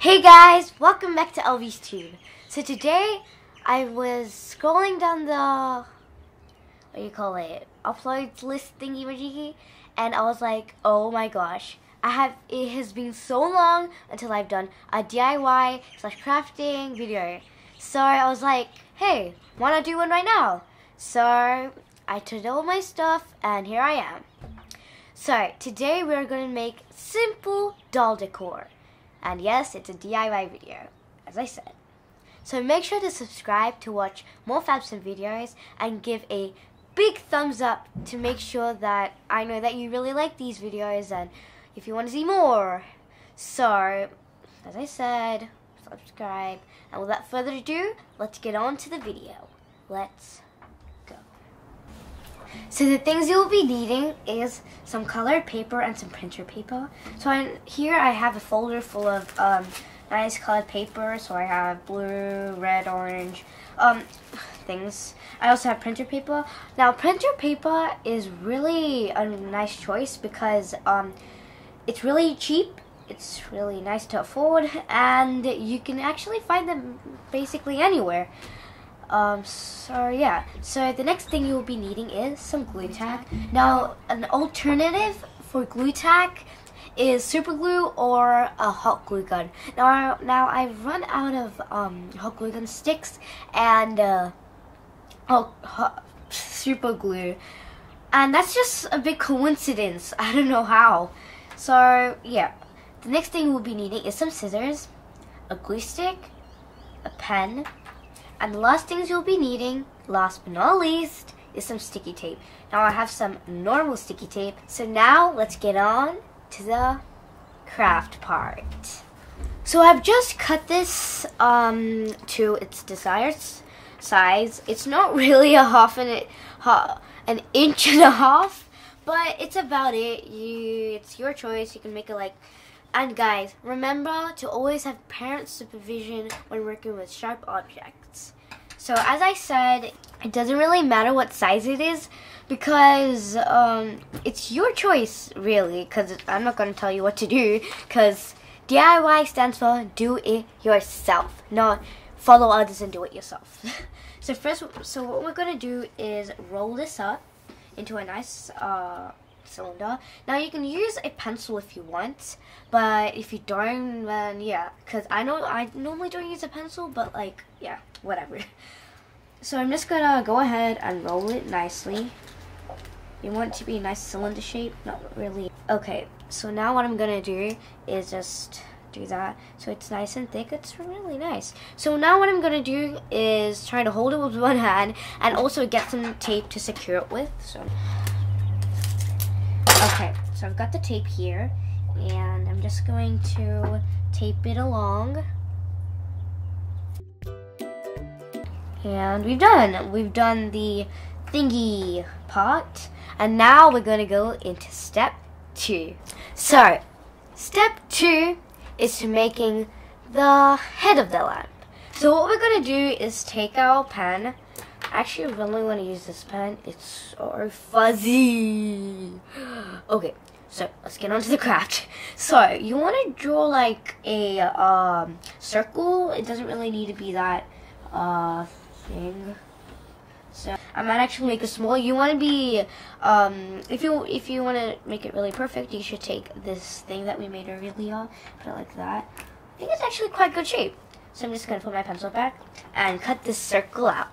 Hey guys, welcome back to Elves Tube. So today I was scrolling down the what do you call it uploads list thingy majiggy and I was like, oh my gosh, I have it has been so long until I've done a DIY slash crafting video. So I was like, hey, wanna do one right now? So I took all my stuff and here I am. So today we're gonna make simple doll decor. And yes, it's a DIY video, as I said. So make sure to subscribe to watch more Fabsome videos and give a big thumbs up to make sure that I know that you really like these videos and if you want to see more. So, as I said, subscribe. And without further ado, let's get on to the video. Let's. So the things you'll be needing is some colored paper and some printer paper. So I, here I have a folder full of um, nice colored paper. So I have blue, red, orange, um, things. I also have printer paper. Now printer paper is really a nice choice because um, it's really cheap. It's really nice to afford and you can actually find them basically anywhere. Um, so yeah, so the next thing you'll be needing is some Blu Tack. Now, an alternative for Blu Tack is super glue or a hot glue gun. Now, now I've run out of um, hot glue gun sticks and uh, hot, hot, super glue, and that's just a big coincidence. I don't know how. So yeah, the next thing we'll be needing is some scissors, a glue stick, a pen, and the last things you'll be needing, last but not least, is some sticky tape. Now I have some normal sticky tape. So now let's get on to the craft part. So I've just cut this um, to its desired size. It's not really a half an, an inch and a half, but it's about it. You, it's your choice. You can make it like and guys, remember to always have parent supervision when working with sharp objects. So as I said, it doesn't really matter what size it is because um, it's your choice really because I'm not going to tell you what to do because DIY stands for do it yourself, not follow others and do it yourself. so first, so what we're going to do is roll this up into a nice uh, cylinder. Now you can use a pencil if you want, but if you don't, then yeah, because I know I normally don't use a pencil, but like, yeah, whatever. So I'm just gonna go ahead and roll it nicely. You want it to be a nice cylinder shape, not really. Okay, so now what I'm gonna do is just do that so it's nice and thick it's really nice so now what I'm gonna do is try to hold it with one hand and also get some tape to secure it with so Okay, so I've got the tape here, and I'm just going to tape it along. And we've done. We've done the thingy part, and now we're going to go into step two. So, step two is to making the head of the lamp. So what we're going to do is take our pen actually really want to use this pen. It's so fuzzy. Okay, so let's get on to the craft. So you want to draw like a um, circle. It doesn't really need to be that uh, thing. So I might actually make it small. You want to be, um, if you if you want to make it really perfect, you should take this thing that we made earlier, put it like that. I think it's actually quite good shape. So I'm just going to put my pencil back and cut this circle out.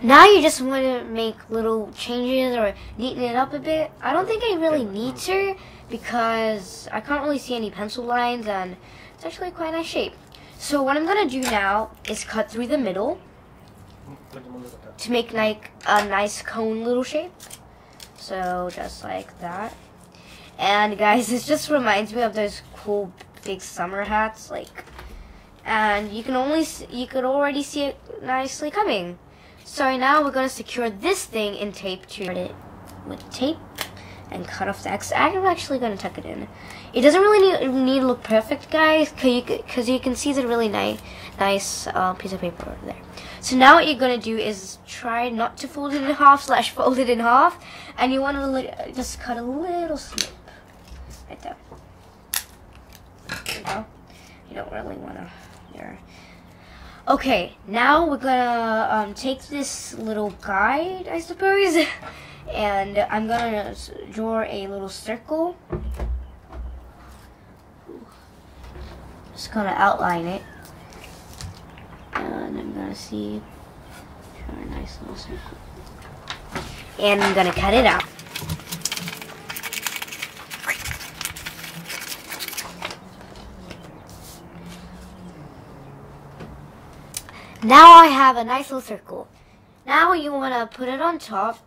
Now you just want to make little changes or neaten it up a bit. I don't think I really need to because I can't really see any pencil lines and it's actually quite a nice shape. So what I'm going to do now is cut through the middle to make like a nice cone little shape. So just like that. And guys, this just reminds me of those cool big summer hats like and you can only you could already see it nicely coming. So now we're going to secure this thing in tape to it with tape and cut off the X. I'm actually going to tuck it in. It doesn't really need, need to look perfect, guys, because you, you, can see the really nice, nice uh, piece of paper over there. So now what you're gonna do is try not to fold it in half slash fold it in half, and you want to just cut a little snip right there. You. You don't really want to. Okay, now we're gonna um, take this little guide, I suppose, and I'm gonna draw a little circle. Just gonna outline it. And I'm gonna see, draw a nice little circle. And I'm gonna cut it out. Now I have a nice little circle. Now you want to put it on top.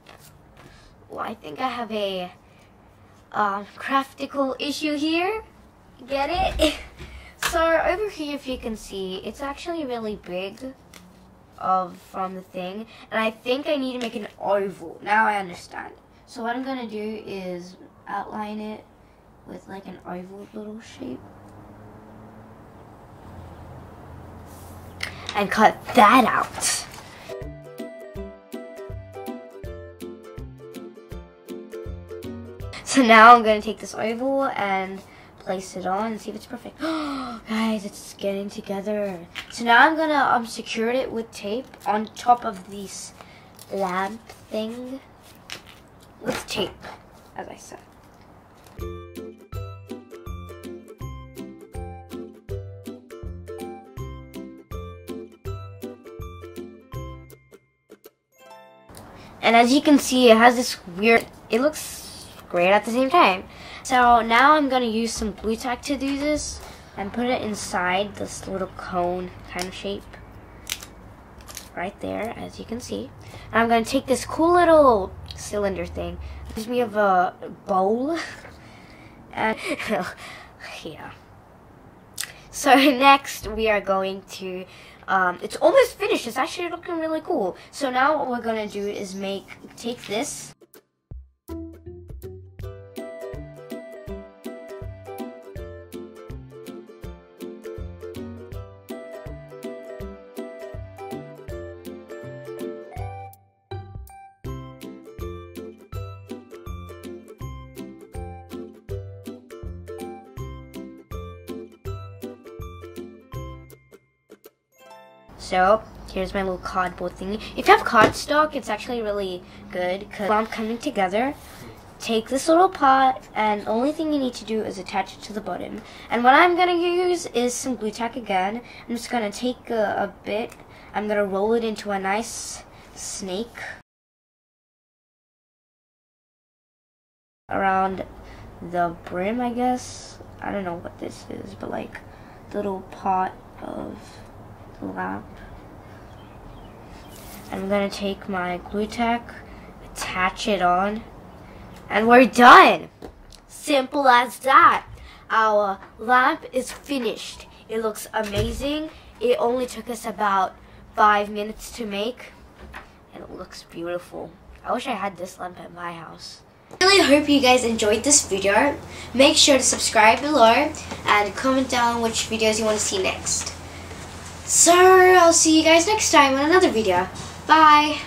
Well, I think I have a um, craftical issue here. Get it? so over here, if you can see, it's actually really big of from the thing. And I think I need to make an oval. Now I understand. So what I'm going to do is outline it with like an oval little shape. And cut that out. So now I'm going to take this oval and place it on and see if it's perfect. Guys, it's getting together. So now I'm going to um, secure it with tape on top of this lamp thing with tape, as I said. And as you can see, it has this weird, it looks great at the same time. So now I'm to use some Blu Tack to do this and put it inside this little cone kind of shape. Right there, as you can see. And I'm to take this cool little cylinder thing. Gives me of a bowl. and, yeah. So next we are going to um, it's almost finished. It's actually looking really cool. So now what we're gonna do is make, take this So, here's my little cardboard thingy. If you have cardstock, it's actually really good because I'm coming together. Take this little pot, and the only thing you need to do is attach it to the bottom. And what I'm going to use is some Blu Tack again. I'm just going to take a, a bit, I'm going to roll it into a nice snake. Around the brim, I guess. I don't know what this is, but like little pot of lamp. I'm gonna take my Blu Tack, attach it on, and we're done. Simple as that. Our lamp is finished. It looks amazing. It only took us about five minutes to make, and it looks beautiful. I wish I had this lamp at my house. I really hope you guys enjoyed this video. Make sure to subscribe below and comment down which videos you want to see next. So, I'll see you guys next time on another video. Bye!